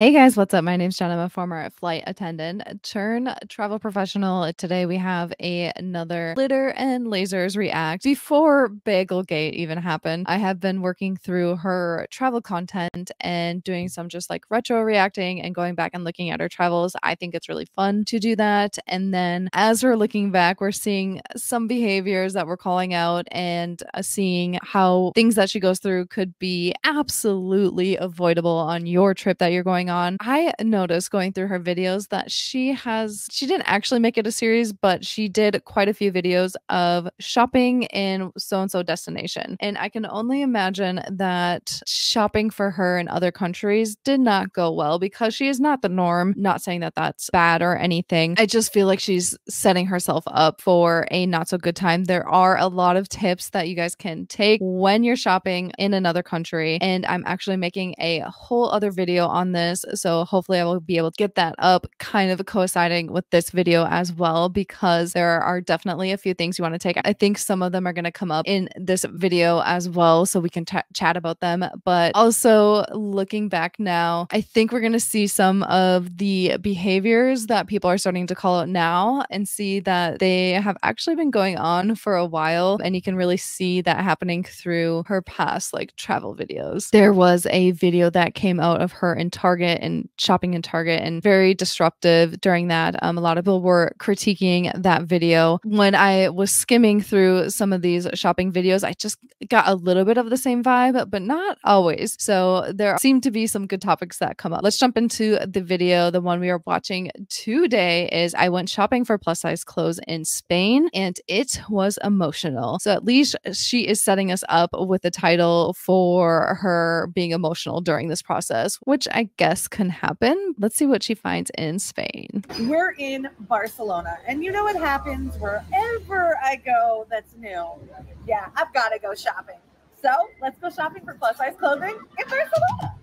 Hey guys, what's up? My name's Jenna. I'm a former flight attendant turn travel professional. Today we have a, another Glitter and Lazers react. Before Bagelgate even happened, I have been working through her travel content and doing some just like retro reacting and going back and looking at her travels. I think it's really fun to do that. And then as we're looking back, we're seeing some behaviors that we're calling out and uh, seeing how things that she goes through could be absolutely avoidable on your trip that you're going going on. I noticed going through her videos that she has, she didn't actually make it a series, but she did quite a few videos of shopping in so and so destination. And I can only imagine that shopping for her in other countries did not go well because she is not the norm. Not saying that that's bad or anything. I just feel like she's setting herself up for a not so good time. There are a lot of tips that you guys can take when you're shopping in another country. And I'm actually making a whole other video on this so hopefully I will be able to get that up kind of coinciding with this video as well, because there are definitely a few things you want to take. I think some of them are going to come up in this video as well, so we can chat about them. But also looking back now, I think we're going to see some of the behaviors that people are starting to call out now and see that they have actually been going on for a while. And you can really see that happening through her past like travel videos. There was a video that came out of her in Target Target and shopping in Target and very disruptive during that. Um, a lot of people were critiquing that video. When I was skimming through some of these shopping videos, I just got a little bit of the same vibe, but not always. So there seem to be some good topics that come up. Let's jump into the video. The one we are watching today is I went shopping for plus size clothes in Spain and it was emotional. So at least she is setting us up with the title for her being emotional during this process, which I guess can happen. Let's see what she finds in Spain. We're in Barcelona, and you know what happens wherever I go that's new. Yeah, I've got to go shopping. So let's go shopping for plus size clothing in Barcelona.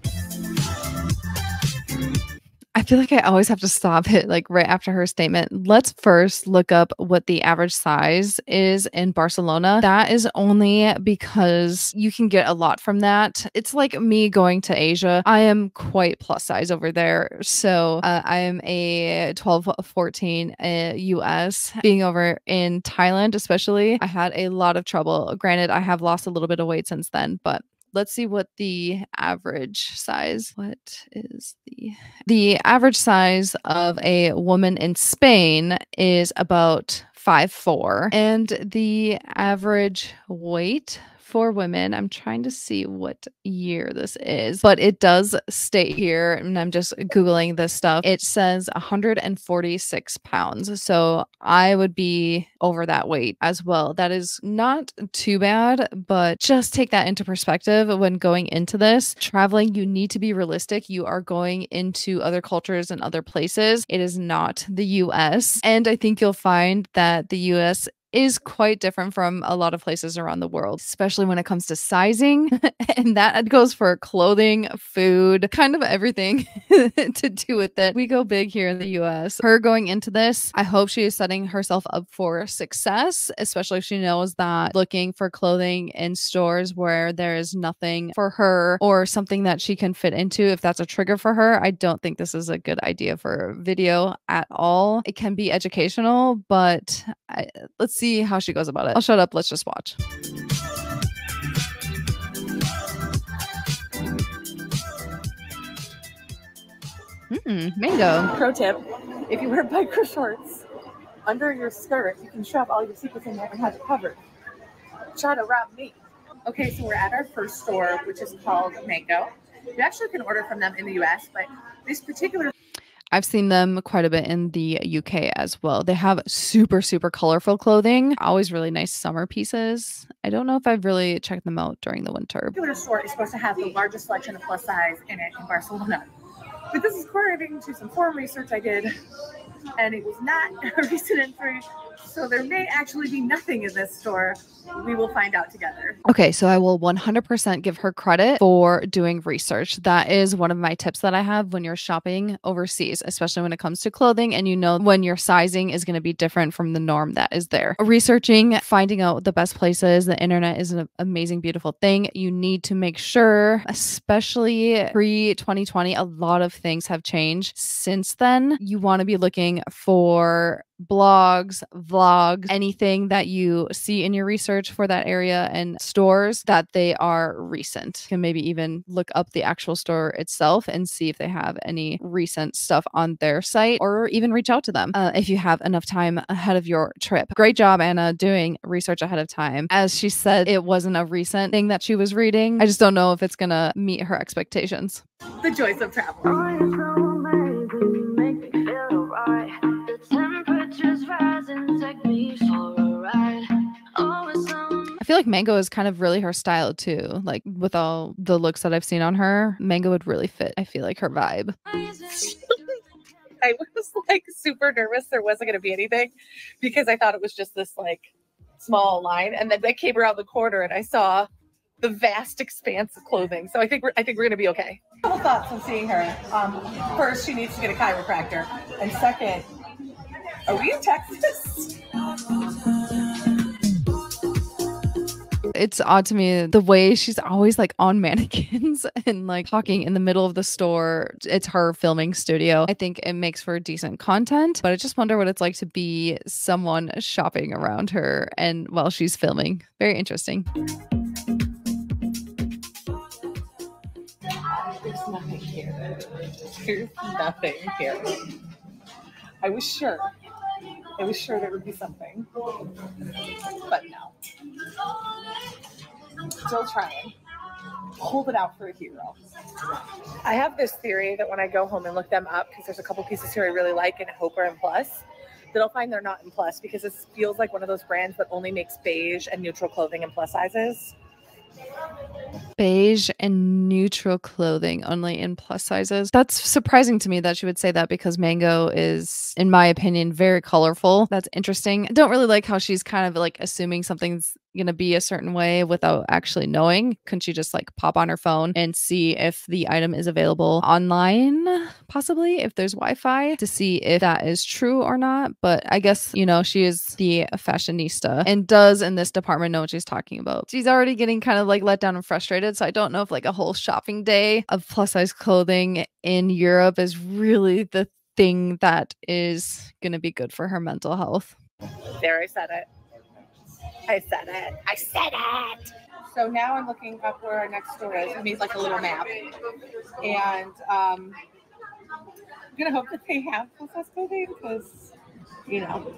Feel like I always have to stop it like right after her statement. Let's first look up what the average size is in Barcelona. That is only because you can get a lot from that. It's like me going to Asia. I am quite plus size over there. So uh, I am a 12, 14 uh, US. Being over in Thailand, especially, I had a lot of trouble. Granted, I have lost a little bit of weight since then, but let's see what the average size what is the the average size of a woman in Spain is about five four, and the average weight for women. I'm trying to see what year this is, but it does state here, and I'm just Googling this stuff. It says 146 pounds. So I would be over that weight as well. That is not too bad, but just take that into perspective when going into this. Traveling, you need to be realistic. You are going into other cultures and other places. It is not the US. And I think you'll find that the US is quite different from a lot of places around the world, especially when it comes to sizing. and that goes for clothing, food, kind of everything to do with it. We go big here in the US. Her going into this, I hope she is setting herself up for success, especially if she knows that looking for clothing in stores where there is nothing for her or something that she can fit into, if that's a trigger for her, I don't think this is a good idea for a video at all. It can be educational, but I, let's see see how she goes about it. I'll shut up. Let's just watch. Hmm, mango. Pro tip if you wear biker shorts under your skirt, you can shove all your secrets in there and have it covered. Try to rob me. Okay, so we're at our first store, which is called Mango. You actually can order from them in the US, but this particular I've seen them quite a bit in the UK as well. They have super, super colorful clothing, always really nice summer pieces. I don't know if I've really checked them out during the winter. The store is supposed to have the largest selection of plus size in it in Barcelona. But this is according to some forum research I did, and it was not a recent entry. So there may actually be nothing in this store we will find out together. Okay, so I will 100% give her credit for doing research. That is one of my tips that I have when you're shopping overseas, especially when it comes to clothing and you know when your sizing is going to be different from the norm that is there. Researching, finding out the best places, the internet is an amazing, beautiful thing. You need to make sure, especially pre 2020, a lot of things have changed since then. You want to be looking for blogs, vlogs, anything that you see in your research for that area and stores that they are recent. You can maybe even look up the actual store itself and see if they have any recent stuff on their site or even reach out to them uh, if you have enough time ahead of your trip. Great job, Anna, doing research ahead of time. As she said, it wasn't a recent thing that she was reading. I just don't know if it's going to meet her expectations. The joys of traveling. Feel like Mango is kind of really her style too. Like with all the looks that I've seen on her, Mango would really fit. I feel like her vibe. I was like super nervous there wasn't going to be anything because I thought it was just this like small line, and then I came around the corner and I saw the vast expanse of clothing. So I think we're I think we're going to be okay. Couple thoughts on seeing her. Um, first, she needs to get a chiropractor, and second, are we in Texas? It's odd to me the way she's always like on mannequins and like talking in the middle of the store. It's her filming studio. I think it makes for decent content, but I just wonder what it's like to be someone shopping around her and while she's filming. Very interesting. There's nothing here. There's nothing here. I was sure. I was sure there would be something. But no. Still trying. Hold it out for a hero. I have this theory that when I go home and look them up, because there's a couple pieces here I really like and hope are in plus, that I'll find they're not in plus because this feels like one of those brands that only makes beige and neutral clothing in plus sizes. Beige and neutral clothing only in plus sizes. That's surprising to me that she would say that because Mango is, in my opinion, very colorful. That's interesting. I don't really like how she's kind of like assuming something's going to be a certain way without actually knowing. Couldn't she just like pop on her phone and see if the item is available online, possibly if there's Wi Fi to see if that is true or not? But I guess, you know, she is the fashionista and does in this department know what she's talking about. She's already getting kind of like let down and frustrated. So I don't know if like a whole shopping day of plus size clothing in Europe is really the thing that is going to be good for her mental health. There, I said it. I said it. I said it. So now I'm looking up where our next store is. It means like a little map. And um, I'm going to hope that they have plus clothing because, you know.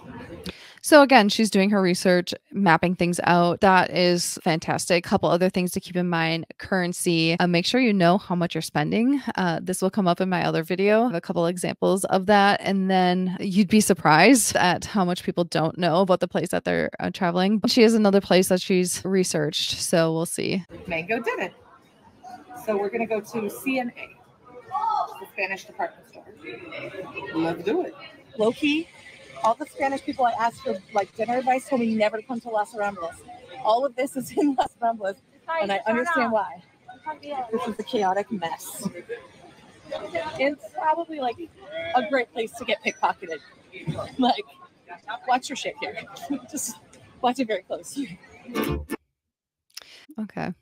So again, she's doing her research, mapping things out. That is fantastic. A couple other things to keep in mind: currency. Uh, make sure you know how much you're spending. Uh, this will come up in my other video. I have a couple examples of that, and then you'd be surprised at how much people don't know about the place that they're uh, traveling. But she has another place that she's researched, so we'll see. Mango did it. So we're going to go to C&A, the Spanish department store. Let's do it. Low key, all the Spanish people I asked for like dinner advice told me never to come to Las Ramblas. All of this is in Las Ramblas, and I understand why. This is a chaotic mess. It's probably like a great place to get pickpocketed. Like, watch your shit here. Just watch it very closely. Okay.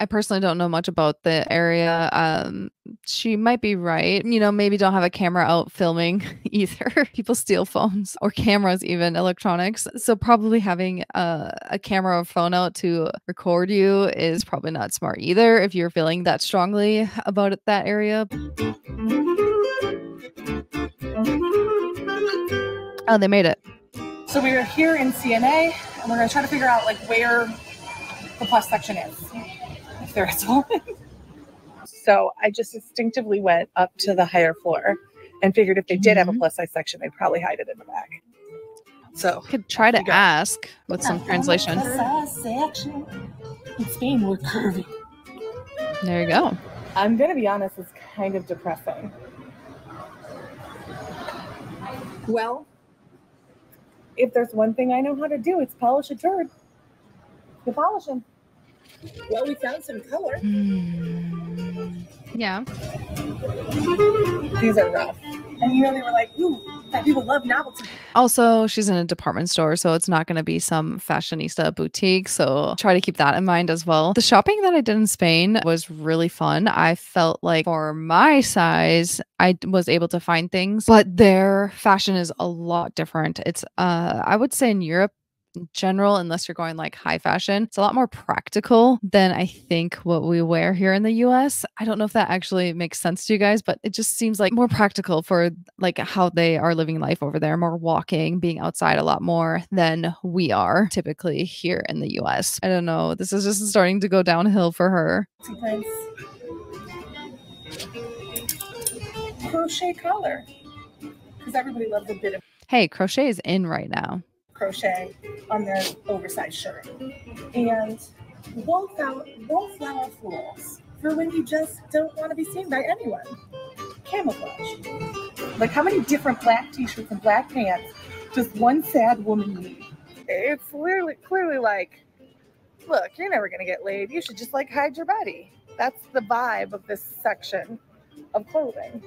I personally don't know much about the area. Um, she might be right. You know, maybe don't have a camera out filming either. People steal phones or cameras, even electronics. So probably having a, a camera or phone out to record you is probably not smart either. If you're feeling that strongly about that area. Oh, they made it. So we are here in C&A, and we're going to try to figure out like where the plus section is, if there is one. so I just instinctively went up to the higher floor and figured if they did have a Mhm. plus size section, they'd probably hide it in the back. So I Could try to ask with some translation. Plus size section. It's being more curvy. There you go. I'm gonna be honest, it's kind of depressing. Well, If there's one thing I know how to do, it's polish a turd. You polish them. Well, we found some color. Hmm. Yeah. These are rough. And you know, they were like, ooh, that people love novelty. Also, she's in a department store, so it's not going to be some fashionista boutique. So try to keep that in mind as well. The shopping that I did in Spain was really fun. I felt like for my size, I was able to find things, but their fashion is a lot different. It's, uh, I would say in Europe, general, unless you're going like high fashion, it's a lot more practical than I think what we wear here in the US. I don't know if that actually makes sense to you guys, but it just seems like more practical for like how they are living life over there, more walking, being outside a lot more than we are typically here in the US. I don't know. This is just starting to go downhill for her. Crochet collar. Because everybody loves a bit of Hey, crochet is in right now. Crochet on their oversized shirt. And wallflower, wallflower florals for when you just don't want to be seen by anyone. Camouflage. Like how many different black t-shirts and black pants does one sad woman need? It's clearly clearly like, look, you're never gonna get laid. You should just like hide your body. That's the vibe of this section of clothing.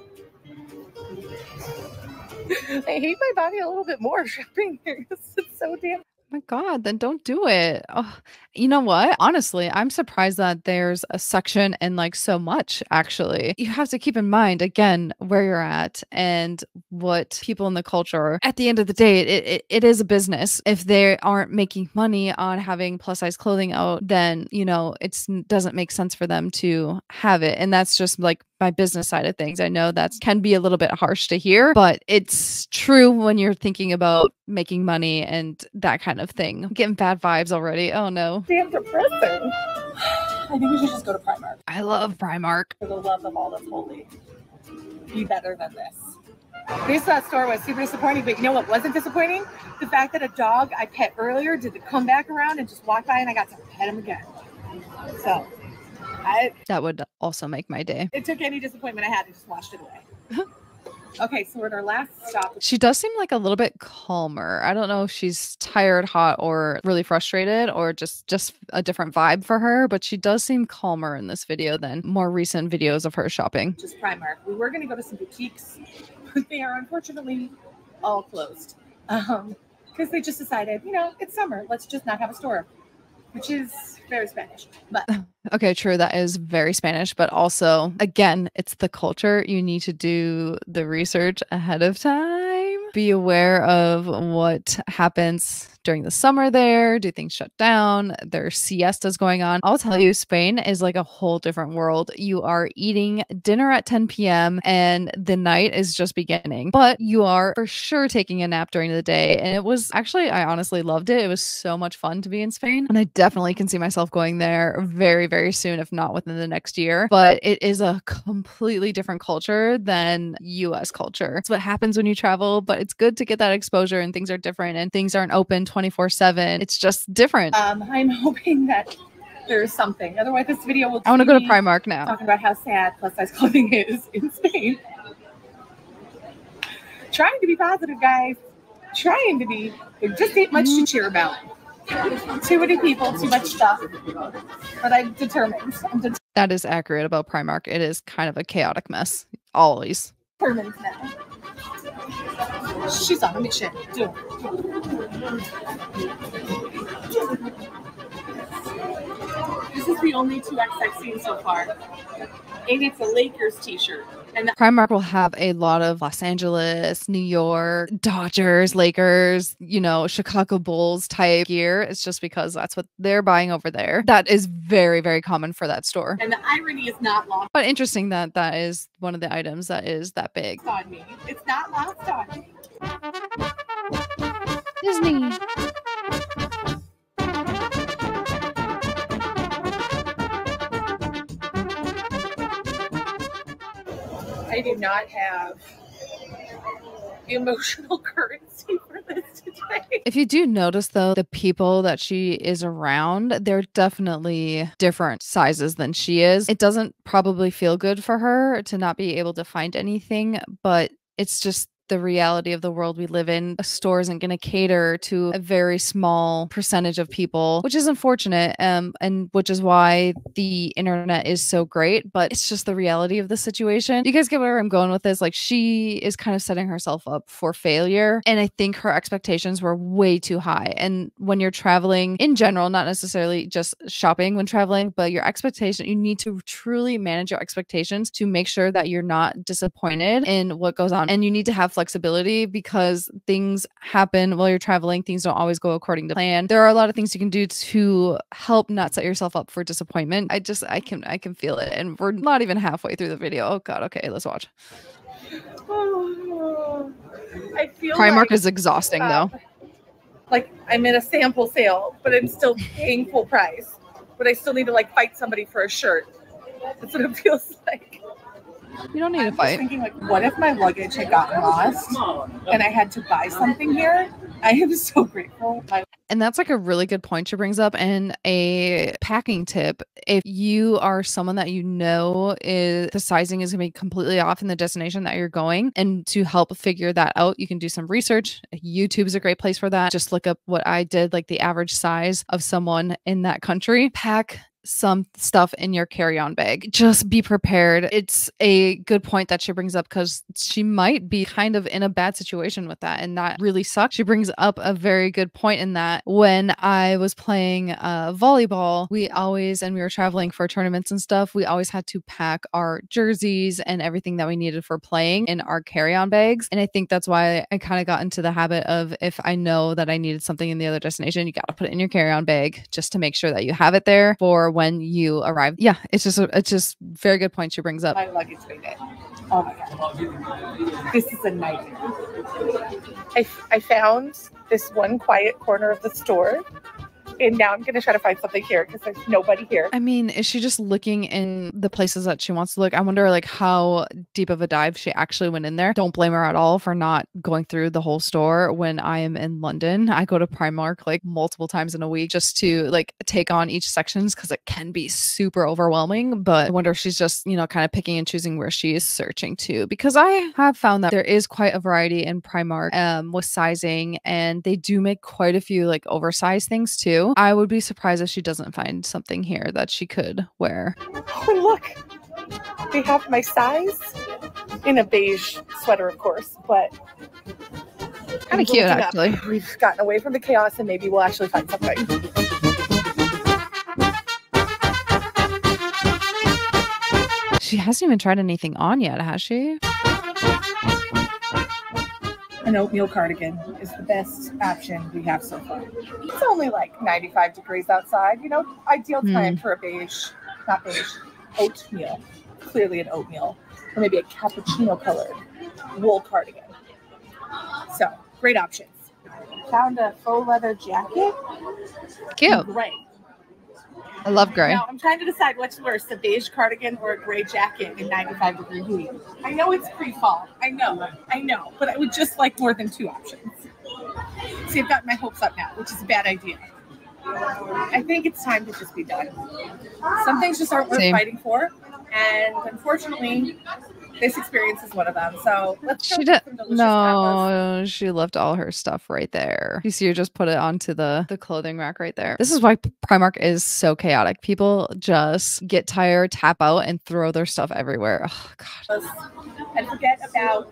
I hate my body a little bit more shopping here. It's so damn oh my god, then don't do it. Oh, you know what? Honestly, I'm surprised that there's a section and like so much actually. You have to keep in mind again where you're at and what people in the culture. At the end of the day, it, it, it is a business. If they aren't making money on having plus size clothing out, then you know it doesn't make sense for them to have it. And that's just like my business side of things. I know that can be a little bit harsh to hear, but it's true when you're thinking about making money and that kind of thing. I'm getting bad vibes already. Oh no. damn depressing. I think we should just go to Primark I love Primark. for the love of all that's holy. Be better than this. This that store was super disappointing, but you know what wasn't disappointing? The fact that a dog I pet earlier did the come back around and just walk by and I got to pet him again. So I That would also make my day. it took any disappointment I had and just washed it away. okay, so we're at our last stop. She does seem like a little bit calmer. I don't know if she's tired, hot, or really frustrated, or just just a different vibe for her. But she does seem calmer in this video than more recent videos of her shopping. Just Primark. We were gonna go to some boutiques, but they are unfortunately all closed. Um, because they just decided, you know, it's summer, let's just not have a store. Which is very Spanish. But Okay, true. That is very Spanish, but also, again, it's the culture. You need to do the research ahead of time. Be aware of what happens during the summer there. Do things shut down? There's siestas going on. I'll tell you, Spain is like a whole different world. You are eating dinner at 10 p.m. and the night is just beginning, but you are for sure taking a nap during the day. And it was actually, I honestly loved it. It was so much fun to be in Spain. And I definitely can see myself going there very, very soon, if not within the next year. But it is a completely different culture than US culture. It's what happens when you travel, but it's good to get that exposure and things are different and things aren't open 24 7. It's just different. um, I'm hoping that there's something. Otherwise, this video will I want to go to Primark now. talking about how sad plus size clothing is in Spain. Trying to be positive, guys. Trying to be. There just ain't much to cheer about. Too many people, too much stuff. But I'm determined. I'm That is accurate about Primark. It is kind of a chaotic mess. Always. determined now. She's on a mission. Do This is the only 2X I've seen so far. And it's a Lakers t-shirt. And Primark will have a lot of Los Angeles, New York, Dodgers, Lakers, you know, Chicago Bulls type gear. It's just because that's what they're buying over there. That is very, very common for that store. and the irony is not lost But interesting that that is one of the items that is that big. on me. It's not lost on me. Disney. I do not have emotional currency for this today. If you do notice though, the people that she is around, they're definitely different sizes than she is. It doesn't probably feel good for her to not be able to find anything, but it's just the reality of the world we live in. A store isn't going to cater to a very small percentage of people, which is unfortunate. Um, and which is why the internet is so great, but it's just the reality of the situation. You guys get where I'm going with this? Like, she is kind of setting herself up for failure. And I think her expectations were way too high. And when you're traveling in general, not necessarily just shopping when traveling, but your expectation, you need to truly manage your expectations to make sure that you're not disappointed in what goes on. And you need to have flexibility because things happen while you're traveling. Things don't always go according to plan. There are a lot of things you can do to help not set yourself up for disappointment. I just I can I can feel it. And we're not even halfway through the video. Oh god, okay, let's watch. Oh, I feel Primark like, is exhausting uh, though. like I'm in a sample sale, but I'm still paying full price. But I still need to like fight somebody for a shirt. That's what it feels like. You don't need I'm to fight. thinking like, what if my luggage had gotten lost and I had to buy something here? I am so grateful. And that's like a really good point she brings up. And a packing tip if you are someone that you know is the sizing is going to be completely off in the destination that you're going, and to help figure that out, you can do some research. YouTube is a great place for that. Just look up what I did, like the average size of someone in that country. Pack some stuff in your carry-on bag. Just be prepared. It's a good point that she brings up because she might be kind of in a bad situation with that and that really sucks. She brings up a very good point in that when I was playing uh, volleyball, we always and we were traveling for tournaments and stuff, we always had to pack our jerseys and everything that we needed for playing in our carry-on bags. And I think that's why I kind of got into the habit of if I know that I needed something in the other destination, you got to put it in your carry-on bag just to make sure that you have it there for when you arrive. Yeah, it's just a, it's just very good point she brings up. my luggage made it. Oh my god. This is a nightmare. I, I found this one quiet corner of the store, and now I'm gonna try to find something here because there's nobody here. I mean, is she just looking in the places that she wants to look? I wonder like how deep of a dive she actually went in there. Don't blame her at all for not going through the whole store when I am in London. I go to Primark like multiple times in a week just to like take on each sections because it can be super overwhelming. But I wonder if she's just, you know, kind of picking and choosing where she is searching to because I have found that there is quite a variety in Primark um, with sizing and they do make quite a few like oversized things too. I would be surprised if she doesn't find something here that she could wear. Oh look, they have my size in a beige sweater, of course, but Kind of cute, actually. We've gotten away from the chaos, and maybe we'll actually find something. She hasn't even tried anything on yet, has she? An oatmeal cardigan is the best option we have so far. It's only like 95 degrees outside. You know, ideal hmm. time for a beige, not beige, oatmeal. Clearly an oatmeal, or maybe a cappuccino colored wool cardigan. So great options. Found a faux leather jacket. Cute. Gray. I love gray. Now I'm trying to decide what's worse, a beige cardigan or a gray jacket in 95 degree heat. I know it's pre-fall. I know. I know. But I would just like more than two options. See, I've got my hopes up now, which is a bad idea. I think it's time to just be done. Some things just aren't worth Same. fighting for, and unfortunately, this experience is one of them. So let's She did delicious tapas. no. She left all her stuff right there. You see, her just put it onto the the clothing rack right there. This is why Primark is so chaotic. People just get tired, tap out, and throw their stuff everywhere. Oh God. and forget about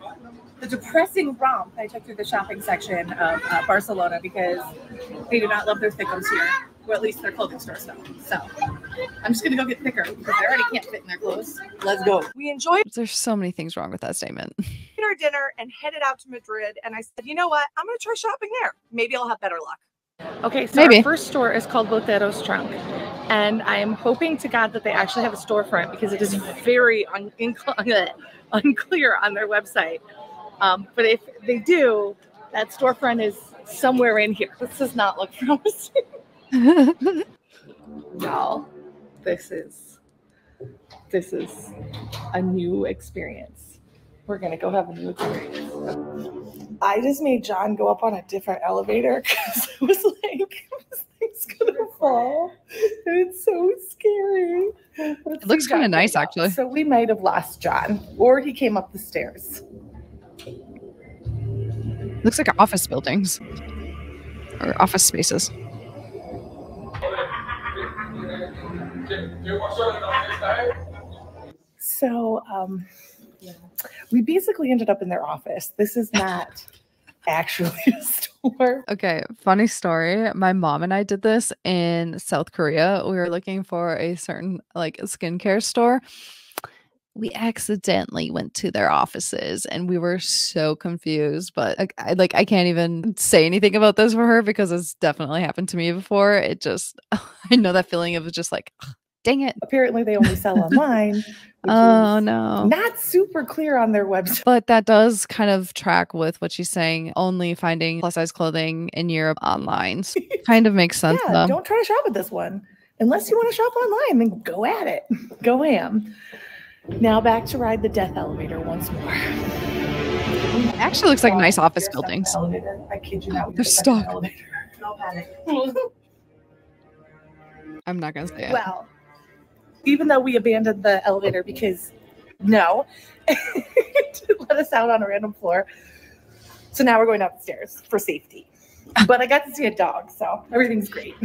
the depressing romp I took through the shopping section of uh, Barcelona because they do not love their thickums here, or at least their clothing store stuff. So I'm just gonna go get thicker because they already can't fit in their clothes. Let's go. We enjoyed There's so many things wrong with that statement. our dinner and headed out to Madrid, and I said, you know what? I'm gonna try shopping there. Maybe I'll have better luck. Okay, so Maybe. our first store is called Botero's Trunk. And I am hoping to God that they actually have a storefront because it is very un- inc- unclear on their website. Um, but if they do, that storefront is somewhere in here. This does not look promising. Y'all, this is this is a new experience. We're gonna go have a new experience. I just made John go up on a different elevator because I was like, this thing's gonna fall. And it's so scary. It looks kinda nice, actually. So we might have lost John, or he came up the stairs. Looks like office buildings or office spaces. So um, we basically ended up in their office. This is not actually a store. Okay, funny story. My mom and I did this in South Korea. We were looking for a certain like skincare store. We accidentally went to their offices and we were so confused. But like I, like I can't even say anything about this for her because it's definitely happened to me before. It just I know that feeling of just like dang it. Apparently, they only sell online. Oh no. Not super clear on their website. But that does kind of track with what she's saying, only finding plus size clothing in Europe online. So kind of makes sense yeah, though. don't try to shop at this one. Unless you want to shop online, then go at it. Go ham. Now back to ride the death elevator once more. It actually looks like nice office They're stuck in the buildings. elevator. I kid you not. They're stuck in the stuck. elevator. No panic. I'm not gonna say it. well, even though we abandoned the elevator because no, let us out on a random floor. So now we're going up the stairs for safety. But I got to see a dog, so everything's great.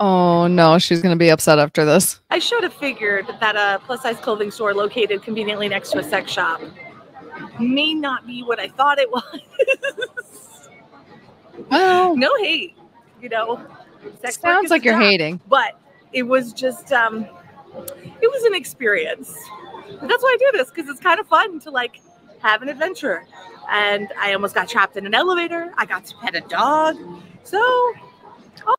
Oh no, she's gonna be upset after this. I should have figured that a plus size clothing store located conveniently next to a sex shop may not be what I thought it was. Well, no hate, you know. Sex sounds like you're job. hating. but it was just um it was an experience But that's why i do this because it's kind of fun to like have an adventure and i almost got trapped in an elevator i got to pet a dog so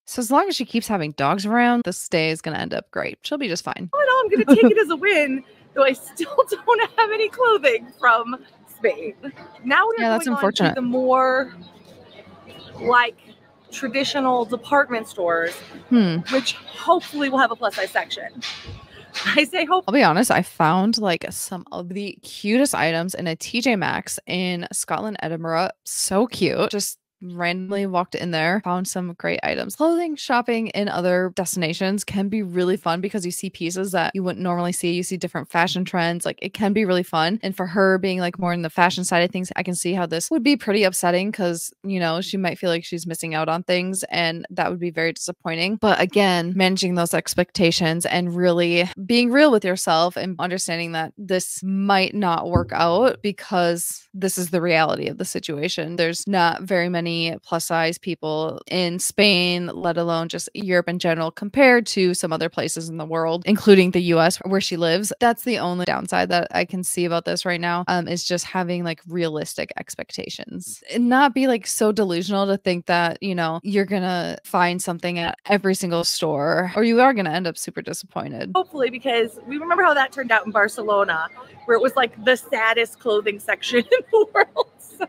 So as long as she keeps having dogs around, this day is gonna end up great. She'll be just fine. all in all i'm gonna take it as a win though i still don't have any clothing from spain now we're Yeah, that's going unfortunate. to the more like traditional department stores Hmm. which hopefully will have a plus size section i say hope I'll be honest, I found like some of the cutest items in a TJ Maxx in Scotland, Edinburgh. So cute. Just randomly walked in there, found some great items. Clothing shopping in other destinations can be really fun because you see pieces that you wouldn't normally see. You see different fashion trends. Like it can be really fun. And for her being like more in the fashion side of things, I can see how this would be pretty upsetting because, you know, she might feel like she's missing out on things and that would be very disappointing. But again, managing those expectations and really being real with yourself and understanding that this might not work out because this is the reality of the situation. There's not very many plus size people in Spain, let alone just Europe in general, compared to some other places in the world, including the US where she lives. That's the only downside that I can see about this right now um, is just having like realistic expectations and not be like so delusional to think that, you know, you're gonna find something at every single store or you are gonna end up super disappointed. hopefully because we remember how that turned out in Barcelona, where it was like the saddest clothing section in the world. So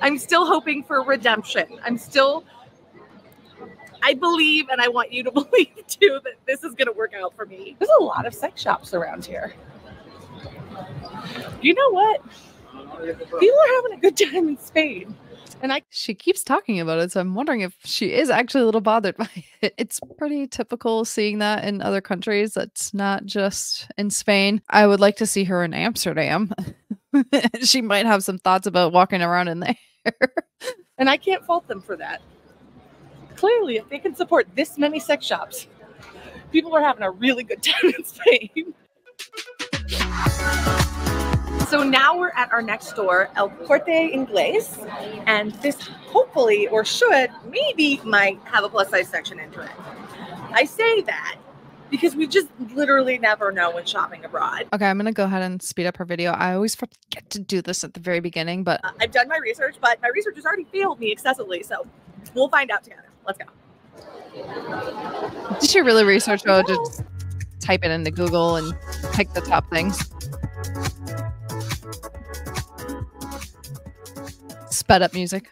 I'm still hoping for redemption. I'm still I believe and I want you to believe too that this is gonna work out for me. There's a lot of sex shops around here. You know what? People are having a good time in Spain. And I She keeps talking about it, so I'm wondering if she is actually a little bothered by it. It's pretty typical seeing that in other countries. That's not just in Spain. I would like to see her in Amsterdam. she might have some thoughts about walking around in there. and I can't fault them for that. Clearly, if they can support this many sex shops, people are having a really good time in Spain. So now we're at our next store, El Corte Inglés, and this hopefully or should maybe might have a plus size section into it. I say that because we just literally never know when shopping abroad. Okay, I'm gonna go ahead and speed up her video. I always forget to do this at the very beginning, but Uh, I've done my research, but my research has already failed me excessively, so we'll find out together. Let's go. did she really research or just type it into Google and pick the top things? Sped up music.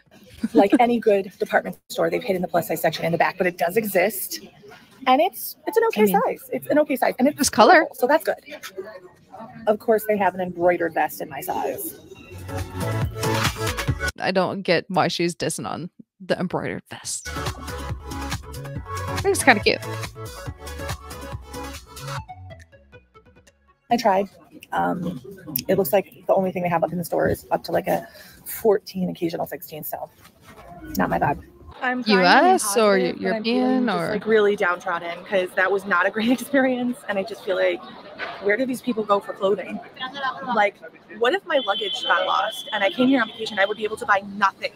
like any good department store, they've hidden the plus size section in the back, but it does exist, and it's it's an okay I mean- size. It's an okay size, and it's It's color. so that's good. Of course, they have an embroidered vest in my size. I don't get why she's dissing on the embroidered vest. I think it's kind of cute. I tried. Um, it looks like the only thing they have up in the store is up to like a 14, occasional 16. So not my bag. I'm trying to be US or positive, but I'm European just, or- like really downtrodden because that was not a great experience, and I just feel like, where do these people go for clothing? Like, what if my luggage got lost and I came here on vacation? I would be able to buy nothing,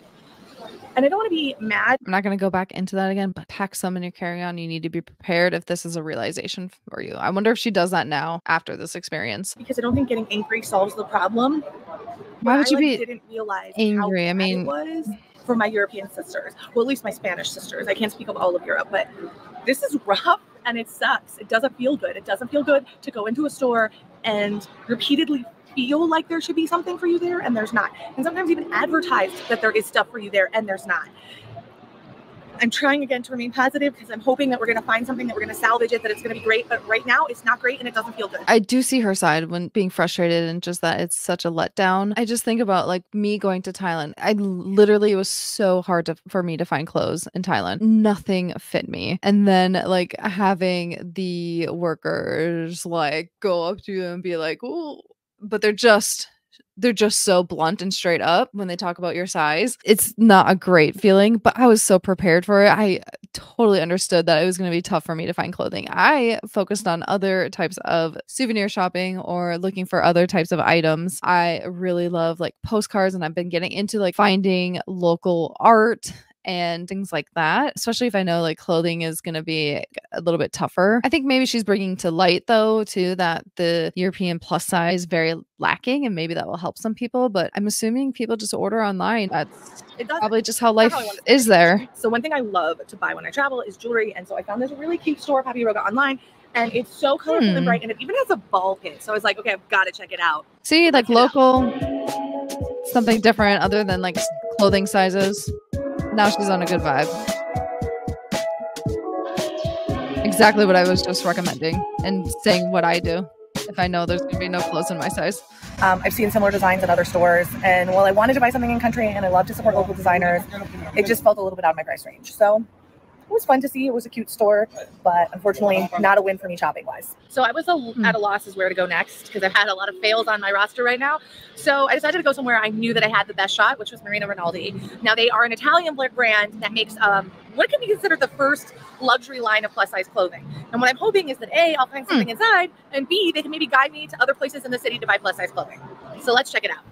and I don't want to be mad I'm not going to go back into that again, but pack some in your carry on. You need to be prepared if this is a realization for you. I wonder if she does that now after this experience. because I don't think getting angry solves the problem. Why would I, you like, be didn't realize angry? I mean- it was for my European sisters. Well, at least my Spanish sisters. I can't speak of all of Europe, but this is rough and it sucks. It doesn't feel good. It doesn't feel good to go into a store and repeatedly feel like there should be something for you there and there's not. And sometimes even advertised that there is stuff for you there and there's not. I'm trying again to remain positive because I'm hoping that we're going to find something that we're going to salvage it, that it's going to be great. But right now, it's not great and it doesn't feel good. I do see her side when being frustrated and just that it's such a letdown. I just think about like me going to Thailand. I literally it was so hard to, for me to find clothes in Thailand. Nothing fit me. And then like having the workers like go up to you and be like, "Oh," but they're just they're just so blunt and straight up when they talk about your size. It's not a great feeling, but I was so prepared for it. I totally understood that it was going to be tough for me to find clothing. I focused on other types of souvenir shopping or looking for other types of items. I really love like postcards and I've been getting into like finding local art and things like that, especially if I know like clothing is going to be a little bit tougher. I think maybe she's bringing to light though too that the European plus size is very lacking and maybe that will help some people, but I'm assuming people just order online. That's It probably just how life how I want it. is there. So one thing I love to buy when I travel is jewelry, and so I found this really cute store, Papi Roga, online, and it's so colorful Hmm. and bright, and it even has a ball pin. So I was like, okay, I've got to check it out. See, like local, something different other than like clothing sizes. Now she's on a good vibe. Exactly what I was just recommending and saying what I do if I know there's gonna be no clothes in my size. Um, I've seen similar designs in other stores, and while I wanted to buy something in country and I love to support local designers, it just felt a little bit out of my price range. So it was fun to see. It was a cute store, but unfortunately, not a win for me shopping wise. So I was a, at a loss as where to go next because I've had a lot of fails on my roster right now. So I decided to go somewhere I knew that I had the best shot, which was Marina Rinaldi. Now they are an Italian bl- brand that makes um, what can be considered the first luxury line of plus size clothing. And what I'm hoping is that A, I'll find something inside, and B, they can maybe guide me to other places in the city to buy plus size clothing. So let's check it out.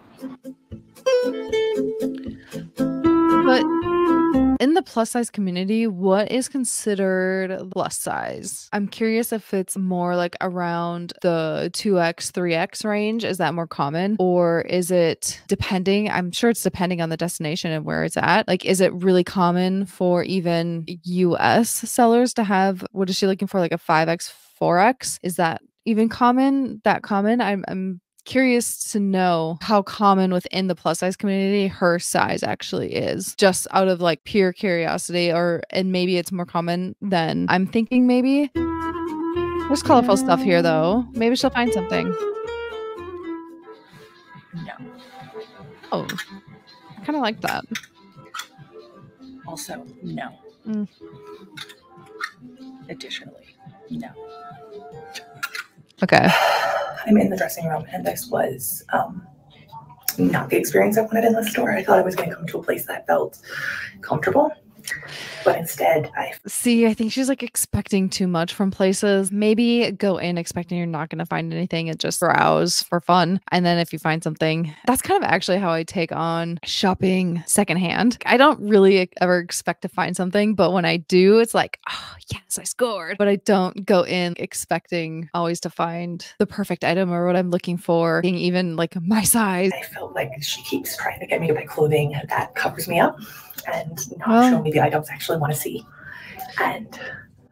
But in the plus size community, what is considered plus size? I'm curious if it's more like around the 2x, 3x range. Is that more common? Or is it depending? I'm sure it's depending on the destination and where it's at. Like, is it really common for even US sellers to have what is she looking for? Like a 5x, 4x? Is that even common? That common? I'm, I'm curious to know how common within the plus size community her size actually is just out of like pure curiosity or and maybe it's more common than i'm thinking maybe there's colorful stuff here though maybe she'll find something No. oh i kind of like that Also, no. Mm. Additionally, no. okay I'm in the dressing room, and this was um, not the experience I wanted in the store. I thought I was going to come to a place that felt comfortable, but instead, I see i think she's like expecting too much from places. Maybe go in expecting you're not going to find anything and just browse for fun. And then if you find something that's kind of actually how i take on shopping secondhand. I don't really ever expect to find something but when i do it's like oh yes i scored. But i don't go in expecting always to find the perfect item or what i'm looking for being even like my size. I felt like she keeps trying to get me to buy clothing that covers me up and not Well- show me the items I actually want to see. And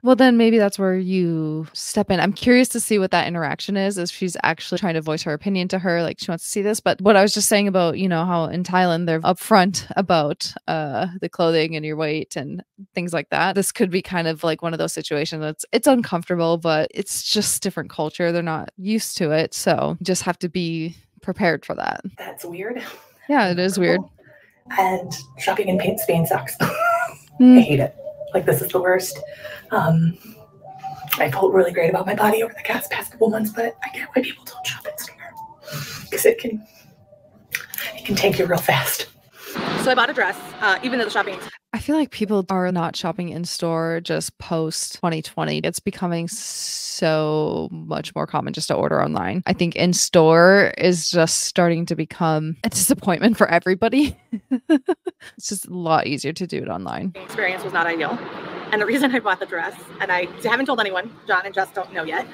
Well, then maybe that's where you step in. I'm curious to see what that interaction is. If she's actually trying to voice her opinion to her, like she wants to see this. But what I was just saying about, you know, how in Thailand they're upfront about uh the clothing and your weight and things like that. This could be kind of like one of those situations that's it's uncomfortable, but it's just different culture. They're not used to it. So you just have to be prepared for that. that's weird. Yeah, it is weird. And shopping in Pa- Spain sucks. I Mm. hate it. Like this is the worst. Um, I felt really great about my body over the past past couple months, but I get why people don't shop in store. because it can it can take you real fast. So I bought a dress, uh, even though the shopping. I feel like people are not shopping in store just post 2020. It's becoming so much more common just to order online. I think in store is just starting to become a disappointment for everybody. it's just a lot easier to do it online. Experience was not ideal. And the reason I bought the dress, and I haven't told anyone, John and Jess don't know yet.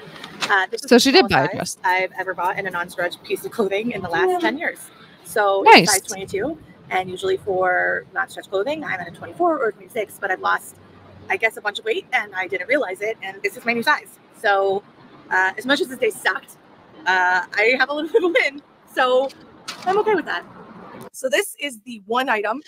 Uh, so she did buy a dress. I've ever bought in a non-stretch piece of clothing in the last yeah. 10 years. So nice. size 22. And usually for not stretch clothing, I'm at a 24 or 26, but I've lost, I guess, a bunch of weight and I didn't realize it. And this is my new size. So uh, as much as this day sucked, uh, I have a little bit of a win. So I'm okay with that. So this is the one item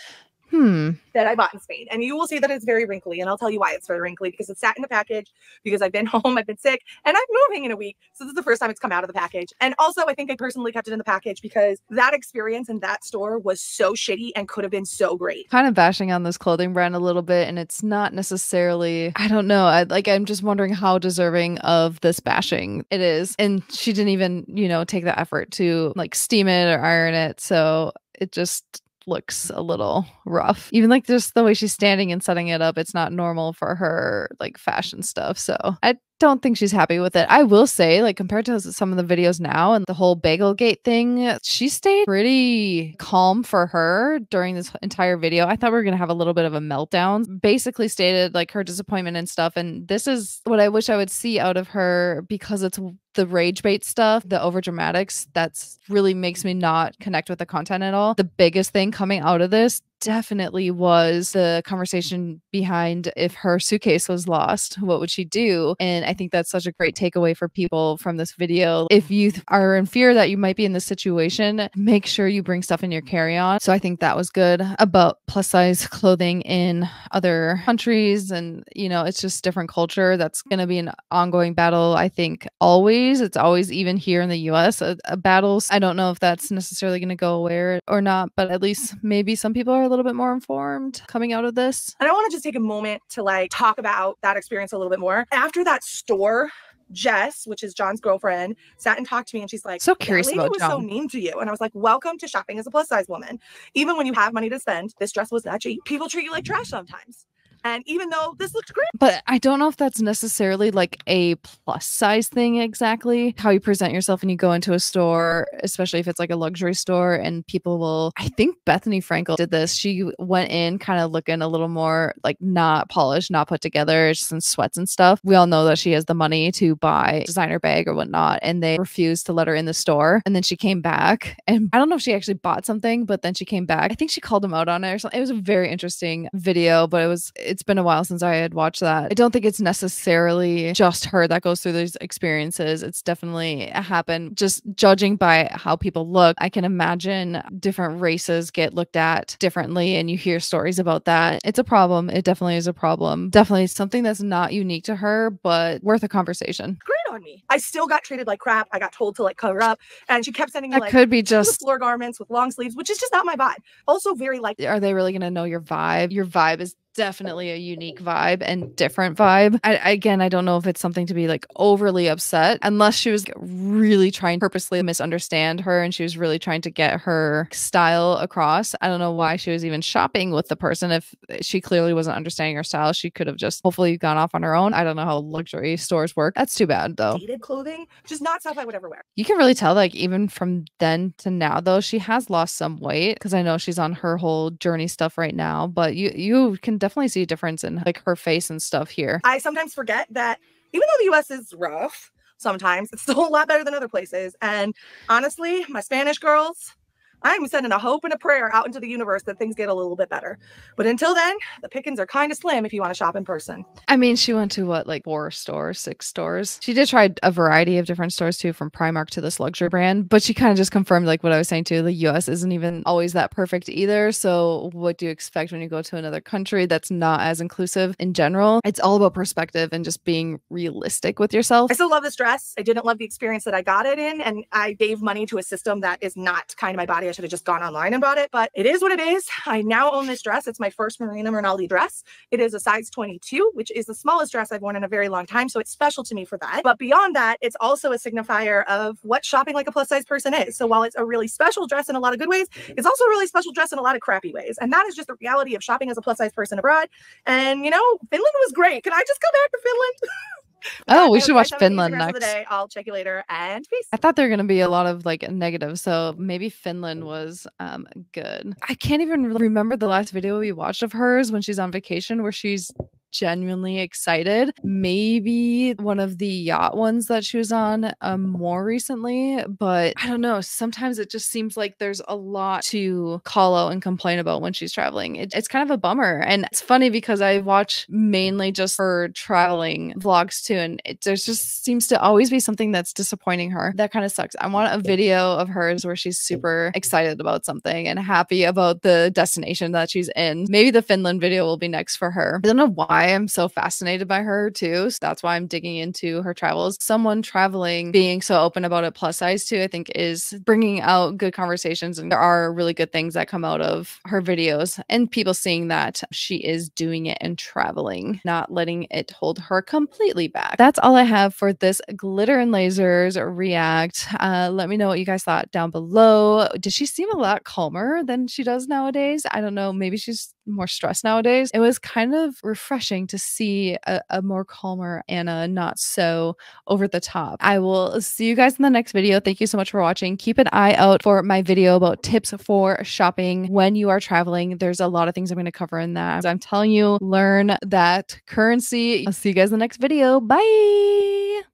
hmm. that I bought in Spain. And you will see that it's very wrinkly. And I'll tell you why it's very wrinkly because it sat in the package because I've been home, I've been sick, and I'm moving in a week. So this is the first time it's come out of the package. And also, I think I personally kept it in the package because that experience in that store was so shitty and could have been so great. Kind of bashing on this clothing brand a little bit. And it's not necessarily, I don't know. I like, I'm just wondering how deserving of this bashing it is. And she didn't even, you know, take the effort to like steam it or iron it. So it just looks a little rough. Even like just the way she's standing and setting it up, it's not normal for her like fashion stuff. So I don't think she's happy with it. I will say, like, compared to some of the videos now and the whole Bagelgate thing, she stayed pretty calm for her during this entire video. I thought we were going to have a little bit of a meltdown. Basically, stated like her disappointment and stuff. And this is what I wish I would see out of her because it's the rage bait stuff, the over dramatics, that's really makes me not connect with the content at all. The biggest thing coming out of this definitely was the conversation behind if her suitcase was lost, what would she do? And I think that's such a great takeaway for people from this video. If you are in fear that you might be in this situation, make sure you bring stuff in your carry on. So I think that was good about plus size clothing in other countries. And, you know, it's just different culture. That's going to be an ongoing battle, I think, always. It's always, even here in the US, a, a battles. I don't know if that's necessarily going to go away or not, but at least maybe some people are a little bit more informed coming out of this. And I want to just take a moment to like talk about that experience a little bit more. After that store, Jess, which is John's girlfriend, sat and talked to me, and she's like, "So curious lady about was John. so mean to you." And I was like, "Welcome to shopping as a plus size woman. Even when you have money to spend, this dress was not cheap. People treat you like trash sometimes." And even though this looked great, but I don't know if that's necessarily like a plus size thing exactly. How you present yourself when you go into a store, especially if it's like a luxury store, and people will. I think Bethenny Frankel did this. She went in kind of looking a little more like not polished, not put together, just in sweats and stuff. We all know that she has the money to buy designer bag or whatnot, and they refused to let her in the store. And then she came back, and I don't know if she actually bought something, but then she came back. I think she called them out on it or something. It was a very interesting video, but it was. It's been a while since I had watched that. I don't think it's necessarily just her that goes through these experiences. It's definitely happened. Just judging by how people look, I can imagine different races get looked at differently, and you hear stories about that. It's a problem. It definitely is a problem. Definitely something that's not unique to her, but worth a conversation. Great on me. I still got treated like crap. I got told to like cover up, and she kept sending me that like could be just floor garments with long sleeves, which is just not my vibe. Also, very like, are they really going to know your vibe? Your vibe is definitely a unique vibe and different vibe. I, again, I don't know if it's something to be like overly upset unless she was really trying purposely misunderstand her and she was really trying to get her style across. I don't know why she was even shopping with the person if she clearly wasn't understanding her style. She could have just hopefully gone off on her own. I don't know how luxury stores work. That's too bad though. Dated clothing, just not stuff I would ever wear. You can really tell like even from then to now though, she has lost some weight because I know she's on her whole journey stuff right now, but you you can definitely see a difference in like her face and stuff here. I sometimes forget that even though the US is rough, sometimes it's still a lot better than other places. And honestly, my Spanish girls, I'm sending a hope and a prayer out into the universe that things get a little bit better. But until then, the pickings are kind of slim if you want to shop in person. I mean, she went to what, like four stores, six stores. She did try a variety of different stores too, from Primark to this luxury brand, but she kind of just confirmed like what I was saying too. The US isn't even always that perfect either. So, what do you expect when you go to another country that's not as inclusive in general? It's all about perspective and just being realistic with yourself. I still love this dress. I didn't love the experience that I got it in, and I gave money to a system that is not kind of my body. Should have just gone online and bought it, but it is what it is. I now own this dress. It's my first Marina Rinaldi dress. It is a size 22, which is the smallest dress I've worn in a very long time. So it's special to me for that. But beyond that, it's also a signifier of what shopping like a plus size person is. So while it's a really special dress in a lot of good ways, it's also a really special dress in a lot of crappy ways. And that is just the reality of shopping as a plus size person abroad. And you know, Finland was great. Can I just go back to Finland? Oh, we should watch Finland next. I'll check you later and peace. I thought there were going to be a lot of like negative, so maybe Finland was um good. I can't even remember the last video we watched of hers when she's on vacation, where she's genuinely excited. Maybe one of the yacht ones that she was on um, more recently, but I don't know. Sometimes it just seems like there's a lot to call out and complain about when she's traveling. It, it's kind of a bummer. And it's funny because I watch mainly just her traveling vlogs too. And it there's just seems to always be something that's disappointing her. That kind of sucks. I want a video of hers where she's super excited about something and happy about the destination that she's in. Maybe the Finland video will be next for her. I don't know why I am so fascinated by her too. So that's why I'm digging into her travels. Someone traveling being so open about it plus size too, I think is bringing out good conversations. And there are really good things that come out of her videos and people seeing that she is doing it and traveling, not letting it hold her completely back. That's all I have for this Glitter and Lazers react. Uh, let me know what you guys thought down below. Does she seem a lot calmer than she does nowadays? I don't know. Maybe she's more stress nowadays. It was kind of refreshing to see a, a, more calmer Anna, not so over the top. I will see you guys in the next video. Thank you so much for watching. Keep an eye out for my video about tips for shopping when you are traveling. There's a lot of things I'm going to cover in that. I'm telling you, learn that currency. I'll see you guys in the next video. Bye.